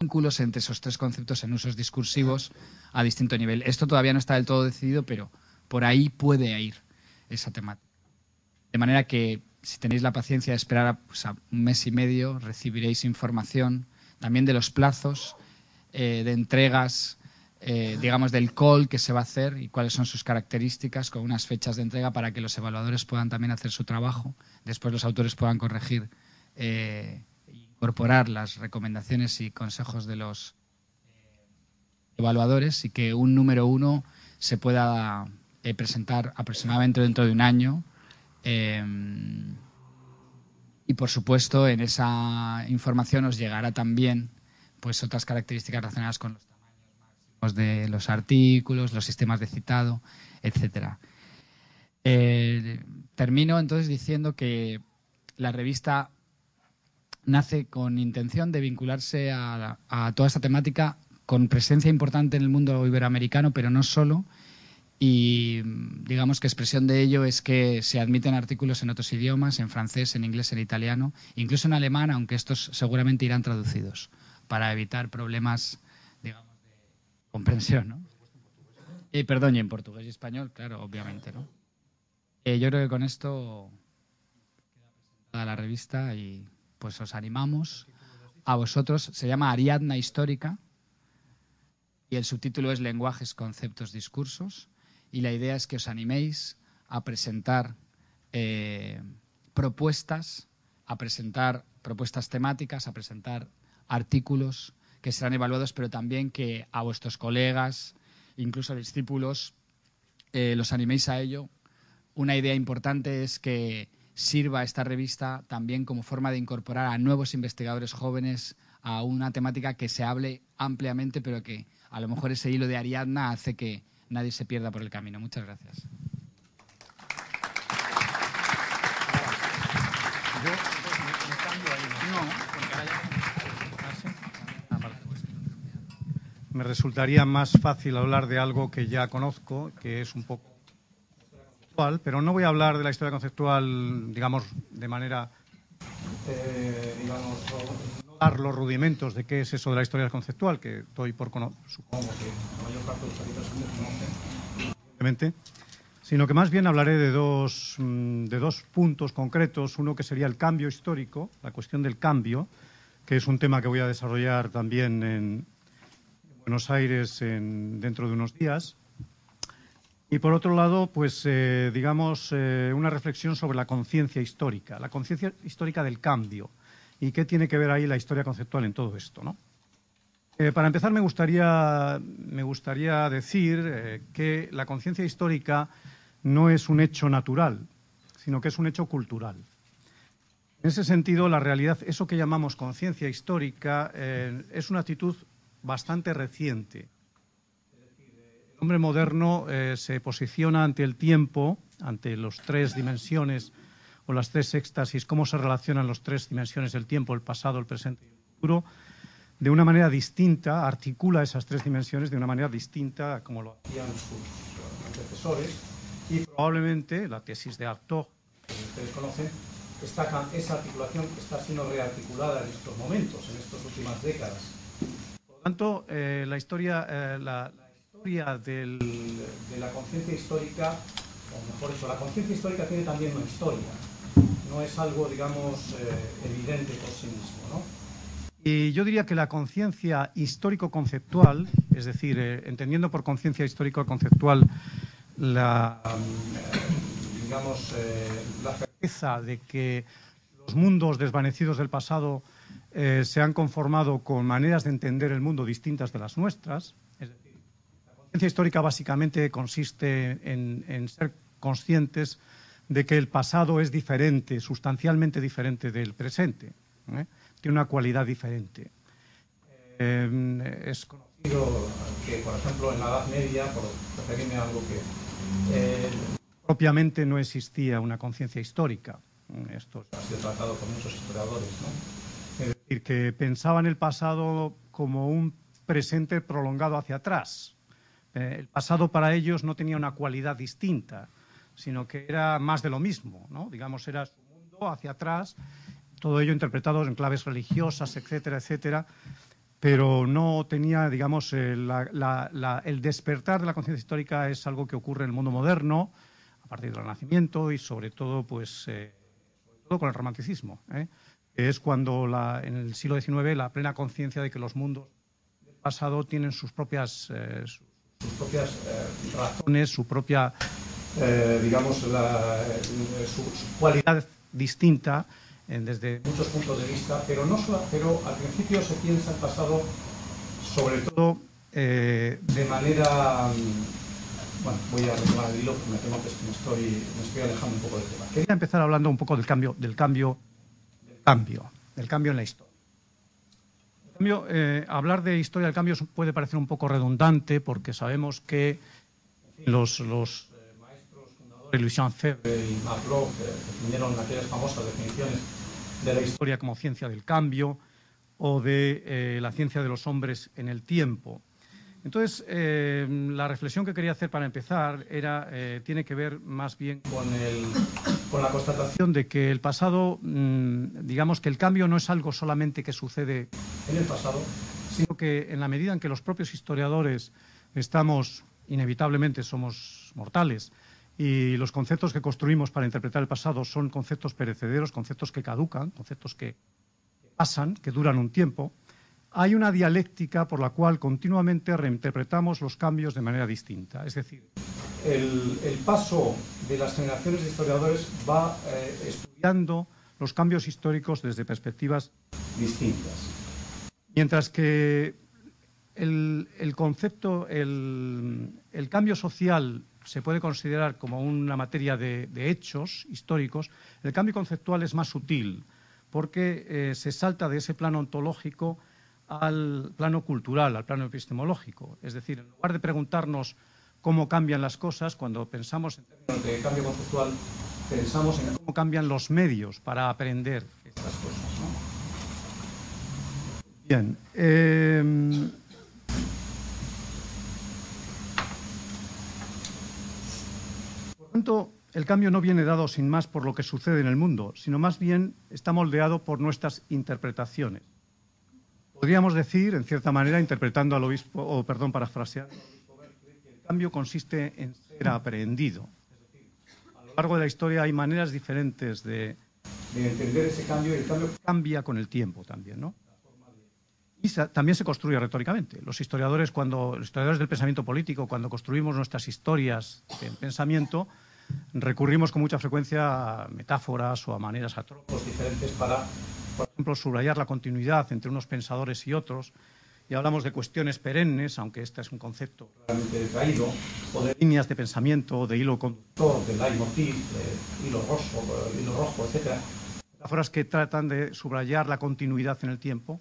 vínculos entre esos tres conceptos en usos discursivos a distinto nivel. Esto todavía no está del todo decidido, pero por ahí puede ir esa temática. De manera que si tenéis la paciencia de esperar pues, a, un mes y medio, recibiréis información también de los plazos eh, de entregas, eh, digamos, del call que se va a hacer y cuáles son sus características con unas fechas de entrega para que los evaluadores puedan también hacer su trabajo, después los autores puedan corregir eh, incorporar las recomendaciones y consejos de los evaluadores y que un número uno se pueda presentar aproximadamente dentro de un año Em, y por supuesto, en esa información os llegará también pues otras características relacionadas con los tamaños máximos de los artículos, los sistemas de citado, etcétera. Eh, termino entonces diciendo que la revista nace con intención de vincularse a, a, toda esta temática con presencia importante en el mundo iberoamericano, pero no solo, y digamos que expresión de ello es que se admiten artículos en otros idiomas, en francés, en inglés, en italiano, incluso en alemán, aunque estos seguramente irán traducidos para evitar problemas, digamos, de comprensión, ¿no? Y perdón, y en portugués y español, claro, obviamente, ¿no? Eh, yo creo que con esto queda presentada la revista y pues os animamos a vosotros. Se llama Ariadna Histórica y el subtítulo es Lenguajes, Conceptos, Discursos y la idea es que os animéis a presentar eh, propuestas, a presentar propuestas temáticas, a presentar artículos que serán evaluados, pero también que a vuestros colegas, incluso discípulos, eh, los animéis a ello. Una idea importante es que sirva esta revista también como forma de incorporar a nuevos investigadores jóvenes a una temática que se hable ampliamente, pero que a lo mejor ese hilo de Ariadna hace que nadie se pierda por el camino. Muchas gracias. Me resultaría más fácil hablar de algo que ya conozco, que es un poco pero no voy a hablar de la historia conceptual, digamos, de manera, eh, digamos, dar los rudimentos de qué es eso de la historia conceptual, que estoy por supongo que la mayor parte de los conocen, sino que más bien hablaré de dos, mm, de dos puntos concretos. Uno que sería el cambio histórico, la cuestión del cambio, que es un tema que voy a desarrollar también en Buenos Aires en, dentro de unos días. Y por otro lado, pues eh, digamos eh, una reflexión sobre la conciencia histórica, la conciencia histórica del cambio ¿Y qué tiene que ver ahí la historia conceptual en todo esto? ¿no? Eh, para empezar, me gustaría, me gustaría decir que la conciencia histórica no es un hecho natural, sino que es un hecho cultural. En ese sentido, la realidad, eso que llamamos conciencia histórica, es una actitud bastante reciente. Hombre moderno se posiciona ante el tiempo, ante las tres dimensiones o las tres éxtasis, cómo se relacionan las tres dimensiones del tiempo, el pasado, el presente y el futuro, de una manera distinta, articula esas tres dimensiones de una manera distinta como lo hacían sus antecesores y probablemente la tesis de Artaud, que ustedes conocen, esa articulación está siendo rearticulada en estos momentos, en estas últimas décadas. Por lo tanto, eh, la historia, eh, la, historia de la conciencia histórica, o mejor dicho, la conciencia histórica tiene también una historia no es algo, digamos, eh, evidente por sí mismo. ¿no? Y yo diría que la conciencia histórico-conceptual, es decir, eh, entendiendo por conciencia histórico-conceptual la, mm, digamos, eh, la certeza de que los mundos desvanecidos del pasado se han conformado con maneras de entender el mundo distintas de las nuestras. Conciencia histórica básicamente consiste en, en ser conscientes de que el pasado es diferente, sustancialmente diferente del presente. ¿eh? Tiene una cualidad diferente. Eh, es conocido que, por ejemplo, en la Edad Media, por referirme a algo que eh, propiamente no existía una conciencia histórica. Esto ha sido tratado por muchos historiadores. ¿no? Es decir, que pensaban el pasado como un presente prolongado hacia atrás. El pasado para ellos no tenía una cualidad distinta sino que era más de lo mismo, ¿no? Digamos, era su mundo hacia atrás, todo ello interpretado en claves religiosas, etcétera, etcétera. pero no tenía, digamos, el despertar de la conciencia histórica es algo que ocurre en el mundo moderno, a partir del Renacimiento y sobre todo, pues, sobre todo con el romanticismo. ¿eh? es cuando en el siglo XIX la plena conciencia de que los mundos del pasado tienen sus propias, eh, sus, propias eh, razones, su propia, eh, digamos, su, cualidad distinta desde muchos puntos de vista, pero, no pero al principio se piensa el pasado sobre todo de manera... Bueno, voy a retomar el hilo porque me temo que me estoy, me estoy alejando un poco del tema. Quería empezar hablando un poco del cambio, del cambio cambio, del cambio en la historia. Cambio, eh, hablar de historia del cambio puede parecer un poco redundante porque sabemos que los, los eh, maestros fundadores, Luis Jean Febvre y Marc Bloch, definieron aquellas famosas definiciones de la historia como ciencia del cambio o de eh, la ciencia de los hombres en el tiempo. Entonces, eh, la reflexión que quería hacer para empezar era, eh, tiene que ver más bien con, la constatación de que el pasado, mm, digamos que el cambio no es algo solamente que sucede en el pasado, sino que en la medida en que los propios historiadores estamos, inevitablemente somos mortales, y los conceptos que construimos para interpretar el pasado son conceptos perecederos, conceptos que caducan, conceptos que pasan, que duran un tiempo, hay una dialéctica por la cual continuamente reinterpretamos los cambios de manera distinta. Es decir, el, paso de las generaciones de historiadores va eh, estudiando los cambios históricos desde perspectivas distintas. Mientras que el, concepto, el, cambio social se puede considerar como una materia de, hechos históricos, el cambio conceptual es más sutil, porque eh, se salta de ese plano ontológico al plano cultural, al plano epistemológico. Es decir, en lugar de preguntarnos cómo cambian las cosas, cuando pensamos en términos de cambio conceptual, pensamos en cómo cambian los medios para aprender estas cosas. Bien. Eh, por tanto, el cambio no viene dado sin más por lo que sucede en el mundo, sino más bien está moldeado por nuestras interpretaciones. Podríamos decir, en cierta manera, interpretando al obispo, o perdón, el cambio consiste en ser aprehendido. Es decir, a lo largo de la historia hay maneras diferentes de, entender ese cambio y el cambio cambia con el tiempo también, ¿no? Y también se construye retóricamente. Los historiadores, cuando, los historiadores del pensamiento político, cuando construimos nuestras historias de pensamiento, recurrimos con mucha frecuencia a metáforas o a maneras, a diferentes para por ejemplo, subrayar la continuidad entre unos pensadores y otros, y hablamos de cuestiones perennes, aunque este es un concepto realmente traído, o de líneas de pensamiento, de hilo conductor, de leitmotiv, de hilo rojo, hilo rojo, etc. Metáforas que tratan de subrayar la continuidad en el tiempo.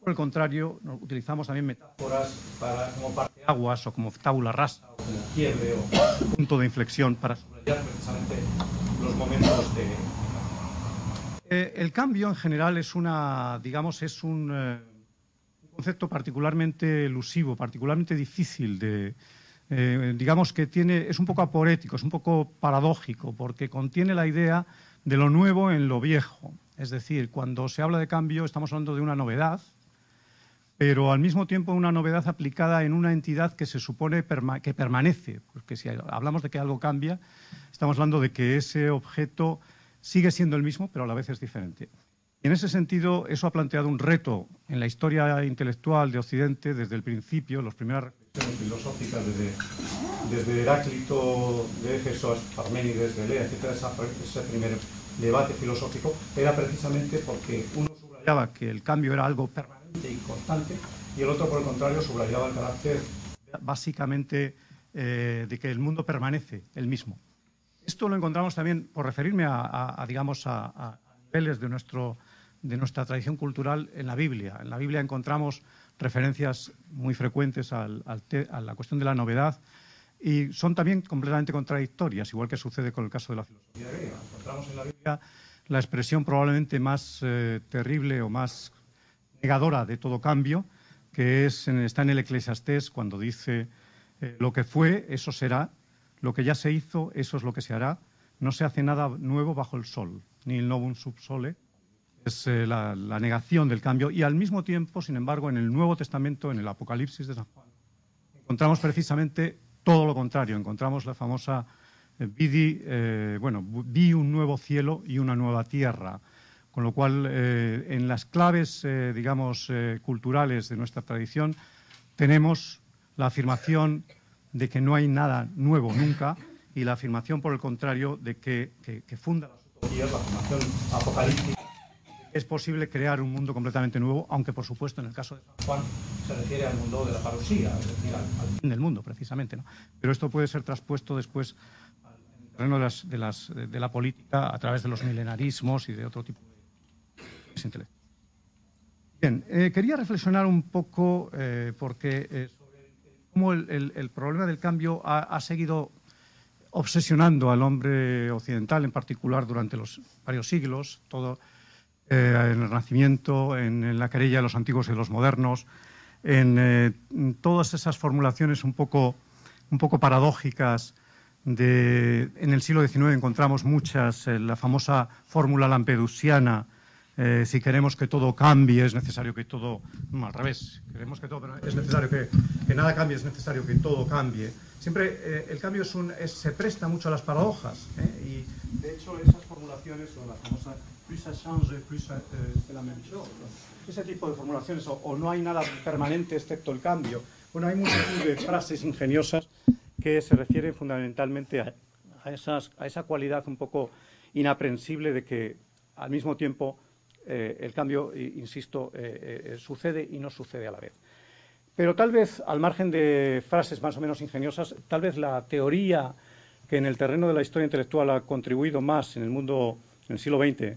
Por el contrario, utilizamos también metáforas para, como parteaguas o como tabula rasa o como quiebre o punto de inflexión para subrayar precisamente los momentos de, eh, el cambio en general es una, digamos, es un, eh, concepto particularmente elusivo, particularmente difícil de, eh, digamos que tiene, es un poco aporético, es un poco paradójico, porque contiene la idea de lo nuevo en lo viejo. Es decir, cuando se habla de cambio estamos hablando de una novedad, pero al mismo tiempo una novedad aplicada en una entidad que se supone que permanece, porque si hablamos de que algo cambia, estamos hablando de que ese objeto sigue siendo el mismo, pero a la vez es diferente. Y en ese sentido, eso ha planteado un reto en la historia intelectual de Occidente desde el principio, las primeras reflexiones filosóficas desde, desde Heráclito de Éfeso, Parménides de Lea, etc., ese primer debate filosófico, era precisamente porque uno subrayaba que el cambio era algo permanente y constante, y el otro, por el contrario, subrayaba el carácter básicamente eh, de que el mundo permanece el mismo. Esto lo encontramos también, por referirme a, digamos, a, niveles de, nuestro, de nuestra tradición cultural en la Biblia. En la Biblia encontramos referencias muy frecuentes a la cuestión de la novedad y son también completamente contradictorias, igual que sucede con el caso de la filosofía griega. Encontramos en la Biblia la expresión probablemente más eh, terrible o más negadora de todo cambio, que es, está en el Eclesiastés cuando dice eh, lo que fue, eso será, lo que ya se hizo, eso es lo que se hará. No se hace nada nuevo bajo el sol, ni el novum subsole, es eh, la, negación del cambio, y al mismo tiempo, sin embargo, en el Nuevo Testamento, en el Apocalipsis de San Juan, encontramos precisamente todo lo contrario. Encontramos la famosa eh, eh, bueno, vi un nuevo cielo y una nueva tierra. Con lo cual, en las claves, digamos, culturales de nuestra tradición, tenemos la afirmación de que no hay nada nuevo nunca y la afirmación, por el contrario, de que, funda las utopías, la afirmación apocalíptica es posible crear un mundo completamente nuevo, aunque por supuesto en el caso de San Juan se refiere al mundo de la parusía, es decir, al, fin del mundo precisamente. ¿no? Pero esto puede ser traspuesto después al terreno de, la política a través de los milenarismos y de otro tipo de. Bien, eh, quería reflexionar un poco eh, porque eh, sobre cómo el, problema del cambio ha seguido obsesionando al hombre occidental en particular durante los varios siglos, todo eh, en el Renacimiento, en, la querella de los antiguos y los modernos, en, eh, todas esas formulaciones un poco, un poco paradójicas. De, en el siglo XIX encontramos muchas, eh, la famosa fórmula lampedusiana, si queremos que todo cambie, es necesario que todo, no, al revés, queremos que todo, es necesario que nada cambie, es necesario que todo cambie. Siempre el cambio es un, se presta mucho a las paradojas y de hecho esas formulaciones o la famosa plus ça change, plus euh, c'est la même. Ese tipo de formulaciones, o, no hay nada permanente excepto el cambio. Bueno, hay multitud de frases ingeniosas que se refieren fundamentalmente a, esas, a esa cualidad un poco inaprensible de que al mismo tiempo eh, el cambio, insisto, eh, eh, sucede y no sucede a la vez. Pero tal vez, al margen de frases más o menos ingeniosas, tal vez la teoría que en el terreno de la historia intelectual ha contribuido más en el mundo en el siglo XX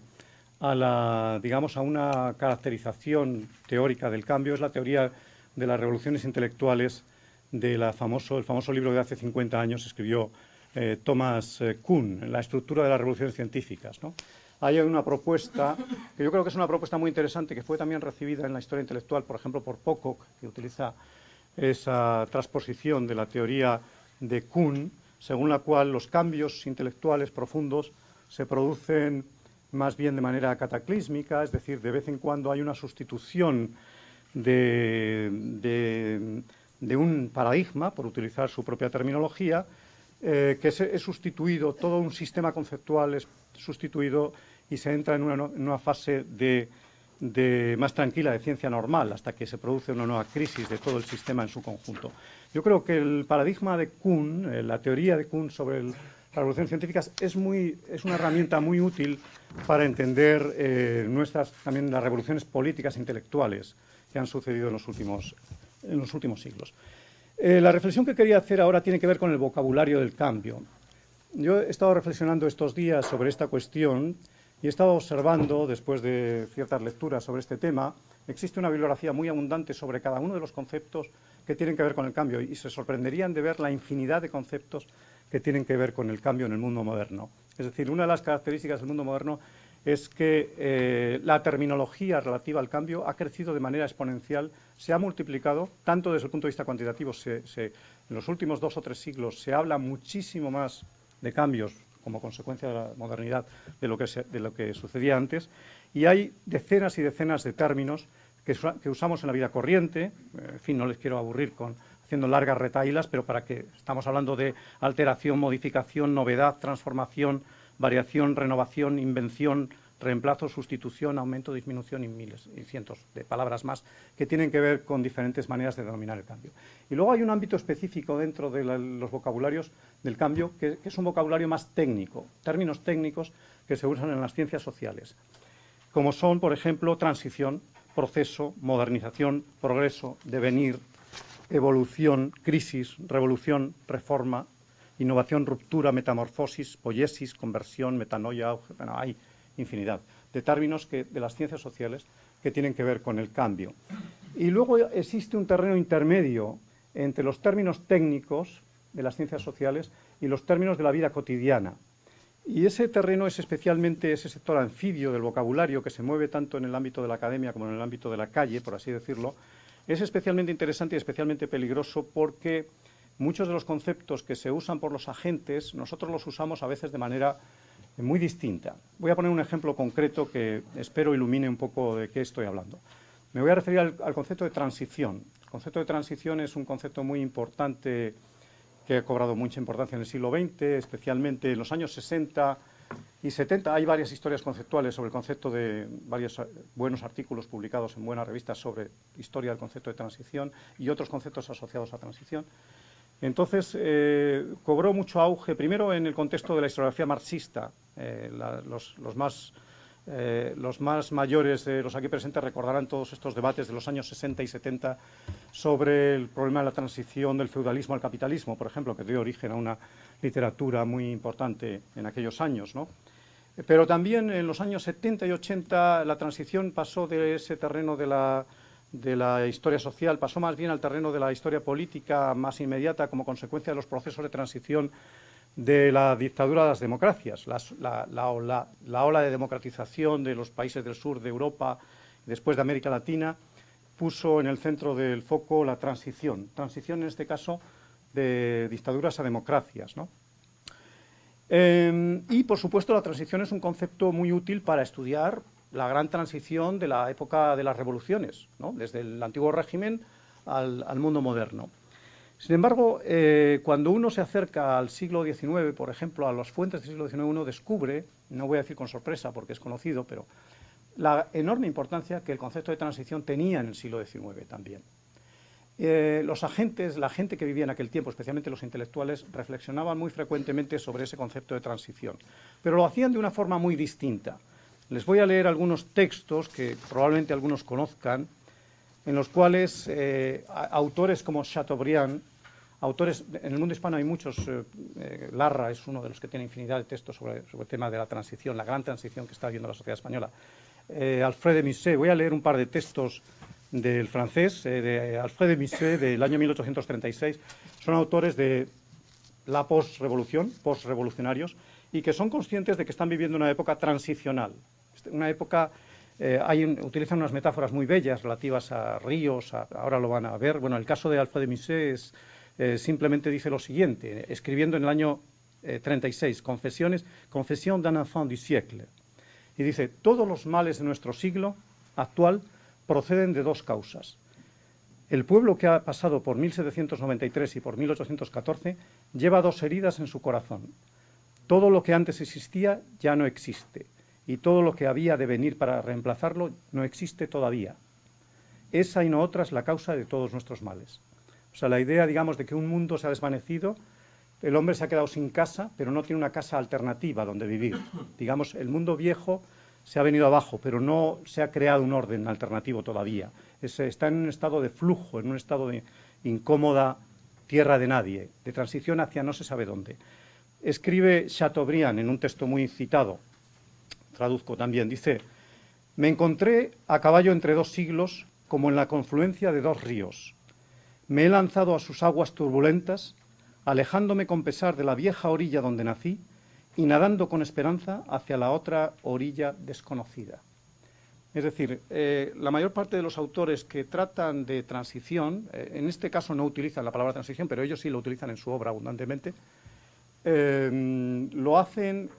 a la, digamos, a una caracterización teórica del cambio es la teoría de las revoluciones intelectuales del famoso, el famoso libro de hace 50 años escribió eh, Thomas eh, Kuhn, La estructura de las revoluciones científicas. ¿no? Hay una propuesta que yo creo que es una propuesta muy interesante que fue también recibida en la historia intelectual, por ejemplo, por Pocock, que utiliza esa transposición de la teoría de Kuhn, según la cual los cambios intelectuales profundos se producen más bien de manera cataclísmica, es decir, de vez en cuando hay una sustitución de, un paradigma, por utilizar su propia terminología, eh, que es, sustituido, todo un sistema conceptual es sustituido y se entra en una, fase de, más tranquila de ciencia normal hasta que se produce una nueva crisis de todo el sistema en su conjunto. Yo creo que el paradigma de Kuhn, eh, la teoría de Kuhn sobre el las revoluciones científicas es, muy, es una herramienta muy útil para entender eh, nuestras, también las revoluciones políticas e intelectuales que han sucedido en los últimos, en los últimos siglos. Eh, la reflexión que quería hacer ahora tiene que ver con el vocabulario del cambio. Yo he estado reflexionando estos días sobre esta cuestión y he estado observando, después de ciertas lecturas sobre este tema, existe una bibliografía muy abundante sobre cada uno de los conceptos que tienen que ver con el cambio y se sorprenderían de ver la infinidad de conceptos que tienen que ver con el cambio en el mundo moderno. Es decir, una de las características del mundo moderno es que eh, la terminología relativa al cambio ha crecido de manera exponencial, se ha multiplicado, tanto desde el punto de vista cuantitativo, en los últimos dos o tres siglos se habla muchísimo más de cambios como consecuencia de la modernidad de lo que, de lo que sucedía antes, y hay decenas y decenas de términos que, que usamos en la vida corriente, en fin, no les quiero aburrir con haciendo largas retailas, pero para que estamos hablando de alteración, modificación, novedad, transformación, variación, renovación, invención, reemplazo, sustitución, aumento, disminución y miles y cientos de palabras más que tienen que ver con diferentes maneras de denominar el cambio. Y luego hay un ámbito específico dentro de los vocabularios del cambio que, es un vocabulario más técnico, términos técnicos que se usan en las ciencias sociales, como son, por ejemplo, transición, proceso, modernización, progreso, devenir, evolución, crisis, revolución, reforma, innovación, ruptura, metamorfosis, poiesis, conversión, metanoia, bueno, hay infinidad de términos de las ciencias sociales que tienen que ver con el cambio. Y luego existe un terreno intermedio entre los términos técnicos de las ciencias sociales y los términos de la vida cotidiana. Y ese terreno es especialmente ese sector anfibio del vocabulario que se mueve tanto en el ámbito de la academia como en el ámbito de la calle, por así decirlo, es especialmente interesante y especialmente peligroso porque muchos de los conceptos que se usan por los agentes, nosotros los usamos a veces de manera muy distinta. Voy a poner un ejemplo concreto que espero ilumine un poco de qué estoy hablando. Me voy a referir al, concepto de transición. El concepto de transición es un concepto muy importante que ha cobrado mucha importancia en el siglo XX, especialmente en los años 60 y 70. Hay varias historias conceptuales sobre el concepto de varios buenos artículos publicados en buenas revistas sobre historia del concepto de transición y otros conceptos asociados a transición. Entonces, eh, cobró mucho auge, primero en el contexto de la historiografía marxista. Eh, los, más, eh, los, más, mayores, los aquí presentes, recordarán todos estos debates de los años 60 y 70 sobre el problema de la transición del feudalismo al capitalismo, por ejemplo, que dio origen a una literatura muy importante en aquellos años. Pero también en los años 70 y 80 la transición pasó de ese terreno de la de la historia social pasó más bien al terreno de la historia política más inmediata como consecuencia de los procesos de transición de la dictadura a las democracias. La, ola, de democratización de los países del sur de Europa, después de América Latina, puso en el centro del foco la transición. Transición, en este caso, de dictaduras a democracias. Em, y, por supuesto, la transición es un concepto muy útil para estudiar la gran transición de la época de las revoluciones, desde el antiguo régimen al, mundo moderno. Sin embargo, eh, cuando uno se acerca al siglo XIX, por ejemplo, a las fuentes del siglo XIX, uno descubre, no voy a decir con sorpresa porque es conocido, pero la enorme importancia que el concepto de transición tenía en el siglo XIX también. Eh, los agentes, la gente que vivía en aquel tiempo, especialmente los intelectuales, reflexionaban muy frecuentemente sobre ese concepto de transición, pero lo hacían de una forma muy distinta. Les voy a leer algunos textos que probablemente algunos conozcan, en los cuales eh, autores como Chateaubriand, autores, en el mundo hispano hay muchos, eh, eh, Larra es uno de los que tiene infinidad de textos sobre, el tema de la transición, la gran transición que está viviendo la sociedad española. Alfred de Musset, voy a leer un par de textos del francés, de Alfred de Musset, del año 1836. Son autores de la posrevolución, postrevolucionarios, y que son conscientes de que están viviendo una época transicional, una época eh, utilizan unas metáforas muy bellas relativas a ríos, ahora lo van a ver. Bueno, el caso de Alfred de Musset eh, simplemente dice lo siguiente, escribiendo en el año 36, eh, Confesiones, Confesión d'un enfant du siècle. Y dice, todos los males de nuestro siglo actual proceden de dos causas. El pueblo que ha pasado por 1793 y por 1814 lleva dos heridas en su corazón. Todo lo que antes existía ya no existe y todo lo que había de venir para reemplazarlo no existe todavía. Esa y no otra es la causa de todos nuestros males. O sea, la idea, digamos, de que un mundo se ha desvanecido, el hombre se ha quedado sin casa, pero no tiene una casa alternativa donde vivir. Digamos, el mundo viejo se ha venido abajo, pero no se ha creado un orden alternativo todavía. está en un estado de flujo, en un estado de incómoda tierra de nadie, de transición hacia no se sabe dónde. Escribe Chateaubriand en un texto muy citado, traduzco también, dice, me encontré a caballo entre dos siglos como en la confluencia de dos ríos. Me he lanzado a sus aguas turbulentas, alejándome con pesar de la vieja orilla donde nací y nadando con esperanza hacia la otra orilla desconocida. Es decir, eh, la mayor parte de los autores que tratan de transición, eh, en este caso no utilizan la palabra transición, pero ellos sí lo utilizan en su obra abundantemente, Em, lo hacen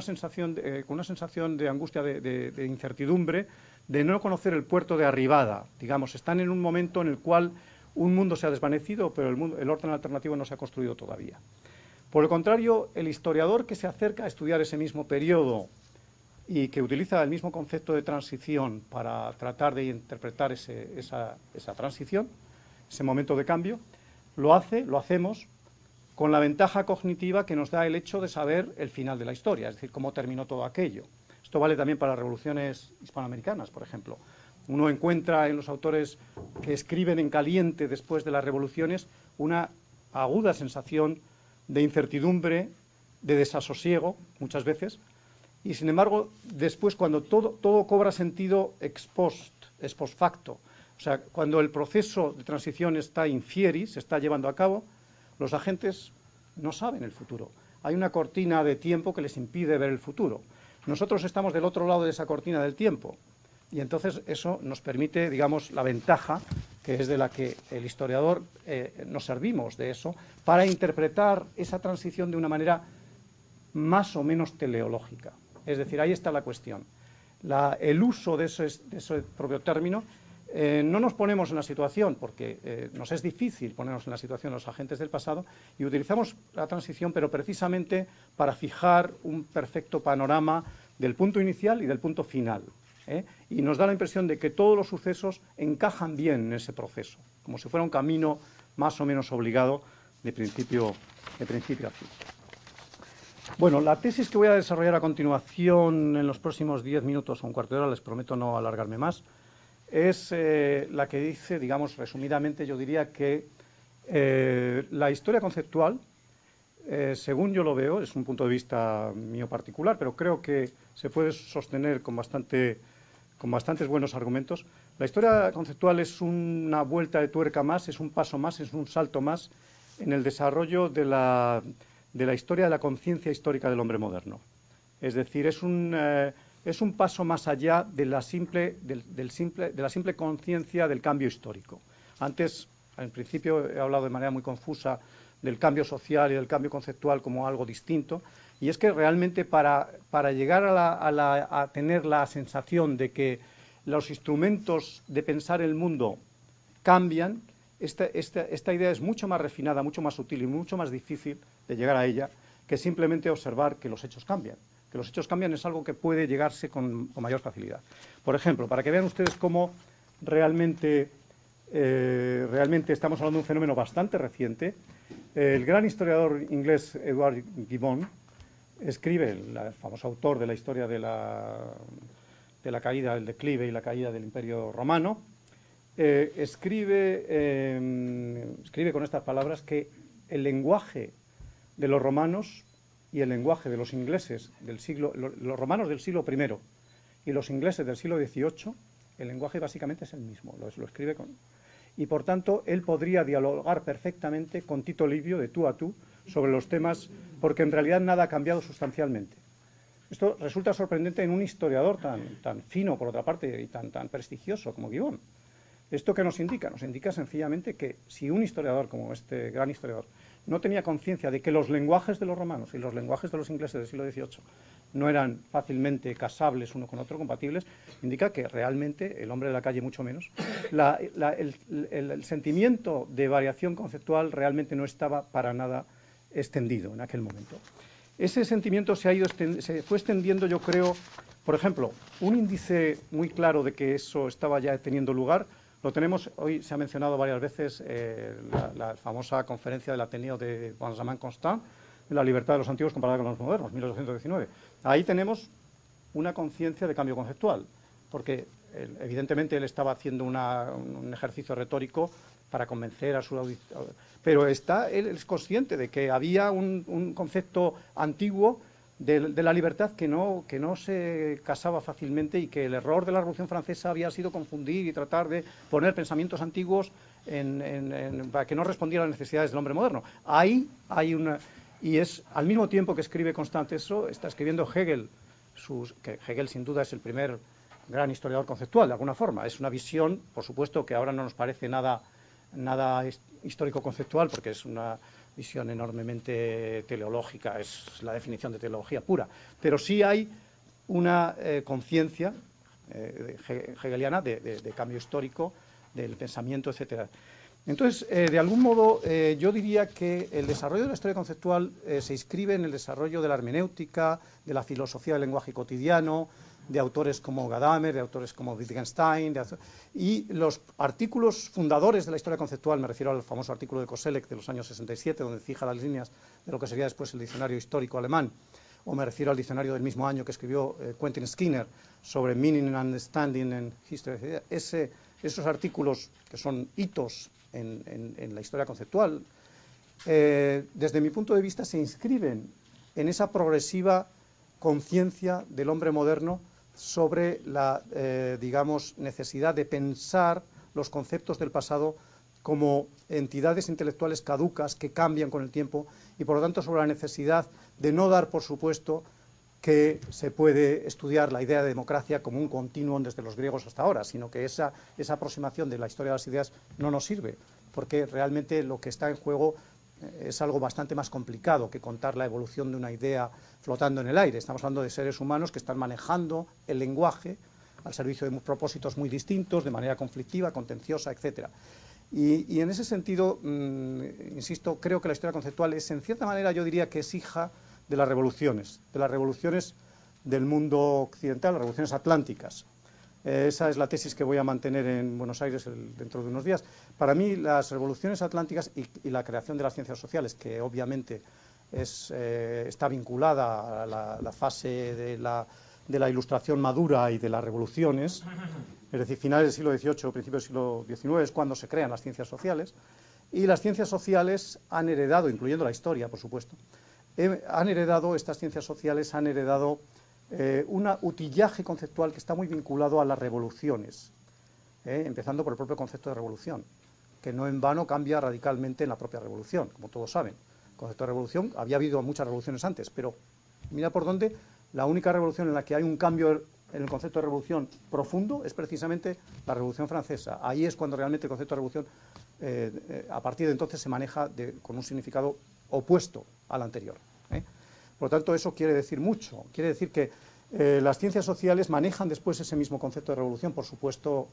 sensación eh, con una sensación de angustia, de, incertidumbre, de no conocer el puerto de arribada. Digamos, están en un momento en el cual un mundo se ha desvanecido, pero el, orden alternativo no se ha construido todavía. Por el contrario, el historiador que se acerca a estudiar ese mismo periodo y que utiliza el mismo concepto de transición para tratar de interpretar esa transición, ese momento de cambio, lo hace, lo hacemos con la ventaja cognitiva que nos da el hecho de saber el final de la historia, es decir, cómo terminó todo aquello. Esto vale también para las revoluciones hispanoamericanas, por ejemplo. Uno encuentra en los autores que escriben en caliente después de las revoluciones una aguda sensación de incertidumbre, de desasosiego, muchas veces, y sin embargo, después cuando todo, todo cobra sentido ex post, ex post facto, o sea, cuando el proceso de transición está infieri, se está llevando a cabo, los agentes no saben el futuro. Hay una cortina de tiempo que les impide ver el futuro. Nosotros estamos del otro lado de esa cortina del tiempo. Y entonces eso nos permite, digamos, la ventaja, que es de la que el historiador eh, nos servimos de eso, para interpretar esa transición de una manera más o menos teleológica. Es decir, ahí está la cuestión. el uso de ese, propio término eh, no nos ponemos en la situación, porque eh, nos es difícil ponernos en la situación los agentes del pasado, y utilizamos la transición, pero precisamente para fijar un perfecto panorama del punto inicial y del punto final. ¿eh? Y nos da la impresión de que todos los sucesos encajan bien en ese proceso, como si fuera un camino más o menos obligado de principio, de principio a fin. Bueno, la tesis que voy a desarrollar a continuación en los próximos diez minutos o un cuarto de hora, les prometo no alargarme más, es eh, la que dice, digamos, resumidamente, yo diría que eh, la historia conceptual, eh, según yo lo veo, es un punto de vista mío particular, pero creo que se puede sostener con, bastante, con bastantes buenos argumentos. La historia conceptual es una vuelta de tuerca más, es un paso más, es un salto más en el desarrollo de la, de la historia de la conciencia histórica del hombre moderno. Es decir, es un, es un paso más allá de la simple, del, simple, de la simple conciencia del cambio histórico. Antes, en principio, he hablado de manera muy confusa del cambio social y del cambio conceptual como algo distinto. Y es que realmente para, para llegar a, a tener la sensación de que los instrumentos de pensar el mundo cambian, esta, idea es mucho más refinada, mucho más sutil y mucho más difícil de llegar a ella que simplemente observar que los hechos cambian. Que los hechos cambian es algo que puede llegarse con, mayor facilidad. Por ejemplo, para que vean ustedes cómo realmente, eh, realmente estamos hablando de un fenómeno bastante reciente, el gran historiador inglés Edward Gibbon escribe, el famoso autor de la historia de la, de la caída, el declive y la caída del Imperio Romano, eh, escribe, escribe con estas palabras que el lenguaje de los romanos y el lenguaje de los ingleses del siglo, los romanos del siglo I y los ingleses del siglo XVIII, el lenguaje básicamente es el mismo, lo, escribe con, y por tanto él podría dialogar perfectamente con Tito Livio de tú a tú sobre los temas, porque en realidad nada ha cambiado sustancialmente. Esto resulta sorprendente en un historiador tan, tan fino, por otra parte, y tan, tan prestigioso como Gibbon. ¿Esto qué nos indica? Nos indica sencillamente que si un historiador como este gran historiador no tenía conciencia de que los lenguajes de los romanos y los lenguajes de los ingleses del siglo XVIII no eran fácilmente casables uno con otro, compatibles, indica que realmente el hombre de la calle mucho menos. el, sentimiento de variación conceptual realmente no estaba para nada extendido en aquel momento. Ese sentimiento se, ha ido, se fue extendiendo, yo creo, por ejemplo, un índice muy claro de que eso estaba ya teniendo lugar lo tenemos, hoy se ha mencionado varias veces eh, la, famosa conferencia del Ateneo de Benjamin Constant, la libertad de los antiguos comparada con los modernos, 1819. Ahí tenemos una conciencia de cambio conceptual, porque evidentemente él estaba haciendo un ejercicio retórico para convencer a su auditorio, pero está, él es consciente de que había un concepto antiguo de, la libertad que no, que no se casaba fácilmente y que el error de la Revolución Francesa había sido confundir y tratar de poner pensamientos antiguos para que no respondieran a las necesidades del hombre moderno. Ahí hay una. Y es al mismo tiempo que escribe Constante eso, está escribiendo Hegel, sus, que Hegel sin duda es el primer gran historiador conceptual, de alguna forma. Es una visión, por supuesto, que ahora no nos parece nada, nada histórico conceptual, porque es una visión enormemente teleológica, es la definición de teleología pura, pero sí hay una eh, conciencia eh, hegeliana de, cambio histórico, del pensamiento, etcétera. Entonces, eh, de algún modo, yo diría que el desarrollo de la historia conceptual se inscribe en el desarrollo de la hermenéutica, de la filosofía del lenguaje cotidiano, de autores como Gadamer, de autores como Wittgenstein, y los artículos fundadores de la historia conceptual, me refiero al famoso artículo de Koselleck de los años 67, donde fija las líneas de lo que sería después el diccionario histórico alemán, o me refiero al diccionario del mismo año que escribió eh, Quentin Skinner sobre Meaning and Understanding and History. Ese, esos artículos, que son hitos en, la historia conceptual, eh, desde mi punto de vista se inscriben en esa progresiva conciencia del hombre moderno sobre la, eh, digamos, necesidad de pensar los conceptos del pasado como entidades intelectuales caducas que cambian con el tiempo y, por lo tanto, sobre la necesidad de no dar por supuesto que se puede estudiar la idea de democracia como un continuum desde los griegos hasta ahora, sino que esa, esa aproximación de la historia de las ideas no nos sirve, porque realmente lo que está en juego es algo bastante más complicado que contar la evolución de una idea flotando en el aire. Estamos hablando de seres humanos que están manejando el lenguaje al servicio de propósitos muy distintos, de manera conflictiva, contenciosa, etcétera. Y, en ese sentido, mm, insisto, creo que la historia conceptual es, en cierta manera, yo diría que es hija de las revoluciones, de las revoluciones del mundo occidental, las revoluciones atlánticas. Eh, esa es la tesis que voy a mantener en Buenos Aires dentro de unos días. Para mí, las revoluciones atlánticas y, la creación de las ciencias sociales, que obviamente eh, está vinculada a la, fase de la, ilustración madura y de las revoluciones, es decir, finales del siglo XVIII, principios del siglo XIX, es cuando se crean las ciencias sociales. Y las ciencias sociales han heredado, incluyendo la historia, por supuesto, han heredado, estas ciencias sociales han heredado eh, un utillaje conceptual que está muy vinculado a las revoluciones, eh, empezando por el propio concepto de revolución, que no en vano cambia radicalmente en la propia revolución, como todos saben. El concepto de revolución, había habido muchas revoluciones antes, pero mira por dónde la única revolución en la que hay un cambio en el concepto de revolución profundo es precisamente la Revolución Francesa. Ahí es cuando realmente el concepto de revolución, eh, a partir de entonces, se maneja con un significado opuesto al anterior. Por lo tanto, eso quiere decir mucho. Quiere decir que eh, las ciencias sociales manejan después ese mismo concepto de revolución, por supuesto,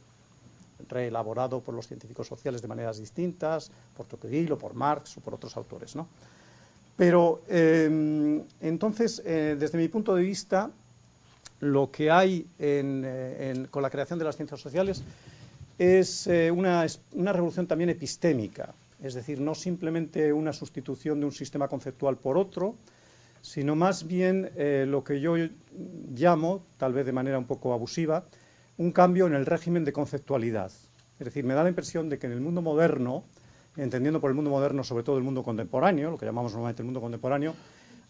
reelaborado por los científicos sociales de maneras distintas, por Tocqueville o por Marx o por otros autores. ¿no? Pero eh, entonces, eh, desde mi punto de vista, lo que hay con la creación de las ciencias sociales es una revolución también epistémica, es decir, no simplemente una sustitución de un sistema conceptual por otro, sino más bien eh, lo que yo llamo, tal vez de manera un poco abusiva, un cambio en el régimen de conceptualidad. Es decir, me da la impresión de que en el mundo moderno, entendiendo por el mundo moderno sobre todo el mundo contemporáneo, lo que llamamos normalmente el mundo contemporáneo,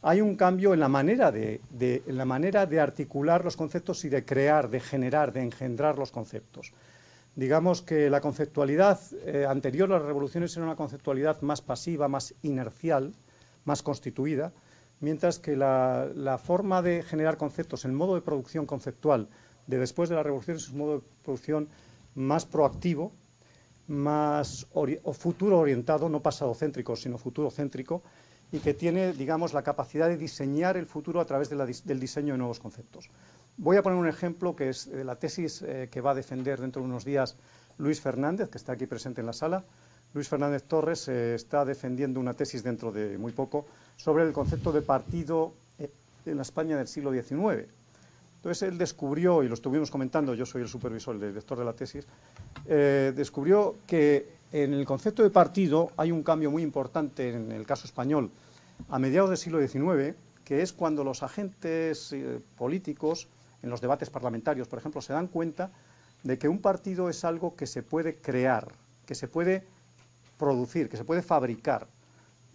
hay un cambio en la manera de, en la manera de articular los conceptos y de crear, de generar, de engendrar los conceptos. Digamos que la conceptualidad eh, anterior a las revoluciones era una conceptualidad más pasiva, más inercial, más constituida, mientras que la, forma de generar conceptos, el modo de producción conceptual de después de la revolución es un modo de producción más proactivo, más futuro orientado, no pasado céntrico, sino futuro céntrico, y que tiene, digamos, la capacidad de diseñar el futuro a través del diseño de nuevos conceptos. Voy a poner un ejemplo que es de la tesis eh, que va a defender dentro de unos días Luis Fernández, que está aquí presente en la sala, Luis Fernández Torres eh, está defendiendo una tesis dentro de muy poco sobre el concepto de partido eh, en la España del siglo XIX. Entonces él descubrió, y lo estuvimos comentando, yo soy el supervisor, el director de la tesis, eh, descubrió que en el concepto de partido hay un cambio muy importante en el caso español a mediados del siglo XIX, que es cuando los agentes políticos, en los debates parlamentarios, por ejemplo, se dan cuenta de que un partido es algo que se puede crear, que se puede producir, que se puede fabricar,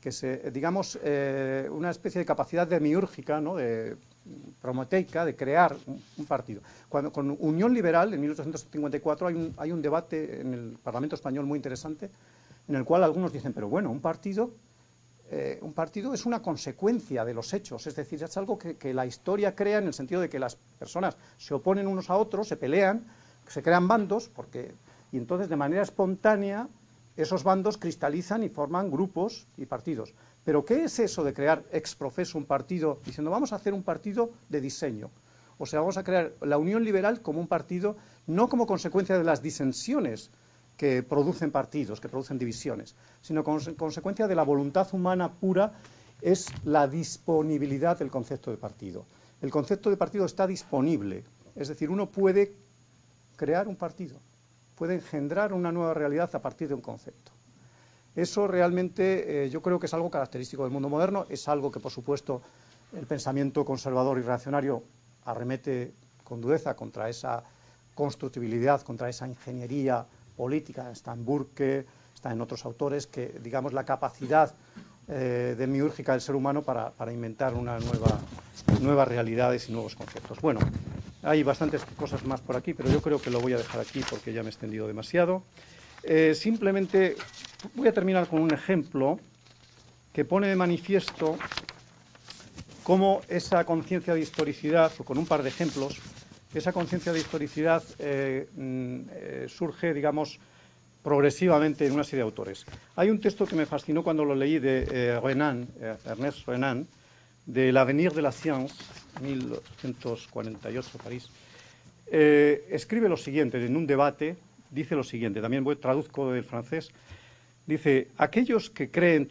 que se, digamos, eh, una especie de capacidad demiúrgica, ¿no? de promoteica, de crear un, partido. Cuando, con Unión Liberal, en 1854, hay un, hay un debate en el Parlamento español muy interesante, en el cual algunos dicen, pero bueno, un partido eh, un partido es una consecuencia de los hechos, es decir, es algo que, que, la historia crea en el sentido de que las personas se oponen unos a otros, se pelean, se crean bandos, porque, y entonces de manera espontánea esos bandos cristalizan y forman grupos y partidos. Pero ¿qué es eso de crear ex profeso un partido diciendo vamos a hacer un partido de diseño? O sea, vamos a crear la Unión Liberal como un partido, no como consecuencia de las disensiones que producen partidos, que producen divisiones, sino como consecuencia de la voluntad humana pura, es la disponibilidad del concepto de partido. El concepto de partido está disponible, es decir, uno puede crear un partido puede engendrar una nueva realidad a partir de un concepto. Eso realmente eh, yo creo que es algo característico del mundo moderno, es algo que por supuesto el pensamiento conservador y reaccionario arremete con dureza contra esa constructibilidad, contra esa ingeniería política, está en Burke, está en otros autores, que digamos la capacidad eh, del ser humano para, inventar una nueva, nuevas realidades y nuevos conceptos. Bueno, hay bastantes cosas más por aquí, pero yo creo que lo voy a dejar aquí porque ya me he extendido demasiado. Eh, simplemente voy a terminar con un ejemplo que pone de manifiesto cómo esa conciencia de historicidad, o con un par de ejemplos, esa conciencia de historicidad eh, mm, eh, surge, digamos, progresivamente en una serie de autores. Hay un texto que me fascinó cuando lo leí de Renan, Ernest Renan, de L'Avenir de la Science, 1848, París. Eh, escribe lo siguiente, en un debate, dice lo siguiente, también voy, traduzco del francés, dice, aquellos que creen